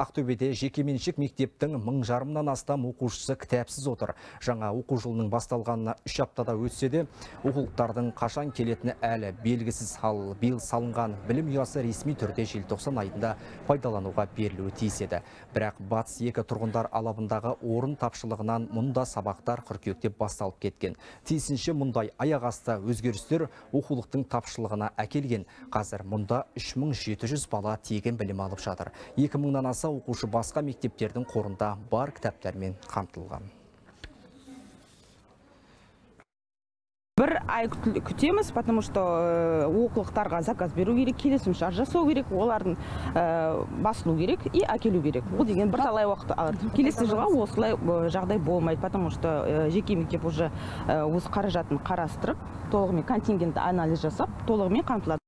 Ақтөбеде жекеменшік мектептің мың жарымнан астам оқушысы кітапсыз отыр. Жаңа оқу жылының басталғанына үш аптада өтсе де, оқулықтардың қашан келетіні әлі белгісіз ал биыл салынған білім ұясы ресми түрде желтоқсан айында пайдалануға берілуі тиіс еді. Бірақ батыс екі тұрғындар алабындағы орын тапшылығынан мұнда сабақтар қыркүйекте басталып кеткен. Тиісінше мұндай аяқ асты өзгерістер оқулықтың тапшылығына әкелген. Қазір мұнда 3700 бала тегін білім алып жатыр. 2000-нан аса оқушы басқа мектептердің қорында бар кітаптармен қамтылған. бір ай күтеміз потому что оқулықтарға заказ беру керек келісімшарт жасау керек олардың басылу керек и әкелу керек. Ол деген бірталай уақыт алады келесі жылға осылай жағдай болмайды потому что жеке мектеп уже өз қаражатын қарастырып толығымен контингент анализ жасап толығымен қамтылады.